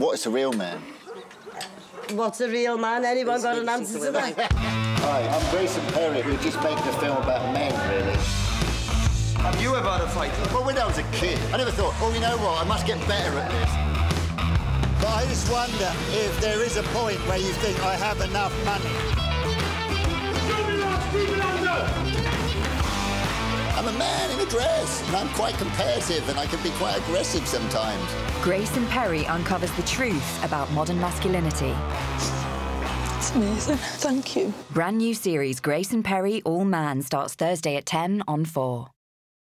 What's a real man? What's a real man? Anyone got an answer to that? Hi, I'm Grayson Perry. We're just making a film about men, really. Have you ever had a fight? Well, when I was a kid, I never thought, oh, you know what, I must get better at this. But I just wonder if there is a point where you think I have enough money. A man in a dress, and I'm quite competitive, and I can be quite aggressive sometimes. Grayson Perry uncovers the truth about modern masculinity. It's amazing. Thank you. Brand new series Grayson Perry All Man starts Thursday at 10 on 4.